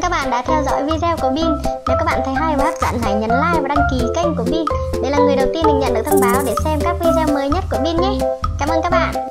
ơn các bạn đã theo dõi video của Bin. Nếu các bạn thấy hay và hấp dẫn, hãy nhấn like và đăng ký kênh của Bin để là người đầu tiên được nhận được thông báo để xem các video mới nhất của Bin nhé. Cảm ơn các bạn.